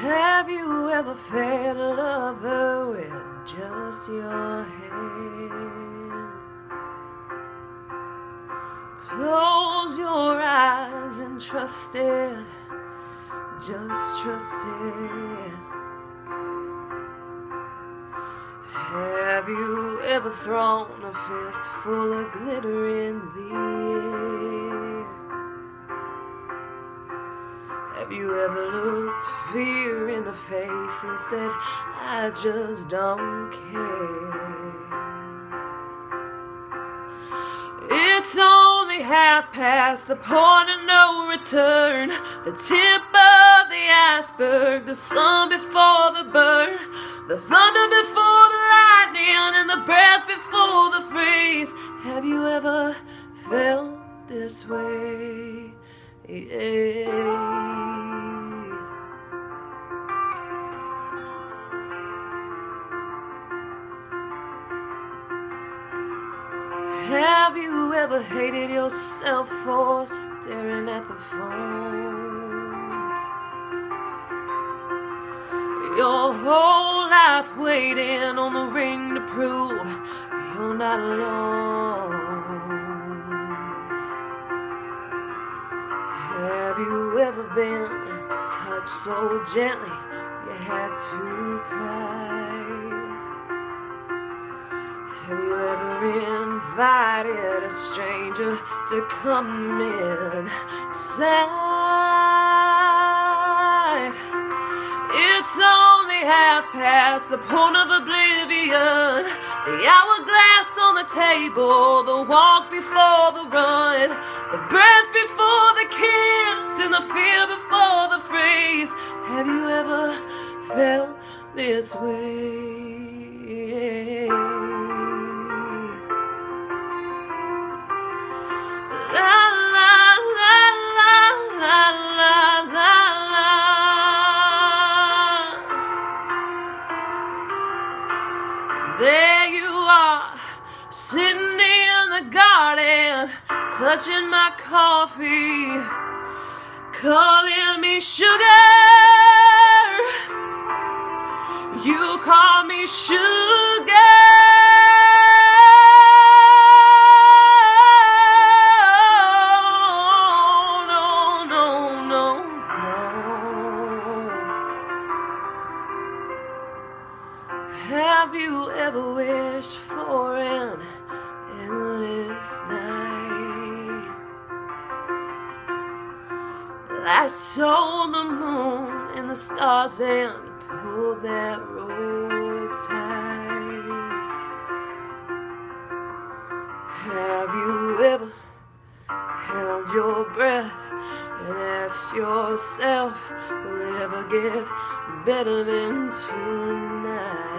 Have you ever felt a lover with just your hand? Close your eyes and trust it, just trust it. Have you ever thrown a fist full of glitter in the air? Have you ever looked fear in the face and said, I just don't care? It's only half past the point of no return. The tip of the iceberg, the sun before the burn, the thunder before the lightning, and the breath before the freeze. Have you ever felt this way? Yeah. Have you ever hated yourself for staring at the phone? Your whole life waiting on the ring to prove you're not alone. Have you ever been touched so gently you had to cry? Have you ever invited a stranger to come inside? It's only half past the point of oblivion. The hourglass on the table, the walk before the run, the breath before the kiss, and the fear before the freeze. Have you ever felt this way? There you are, sitting in the garden, clutching my coffee, calling me sugar. You call me sugar. Have you ever wished for an endless night? I saw the moon and the stars and pulled that rope tight. Have you ever held your breath and asked yourself, will it ever get better than tonight? Tonight.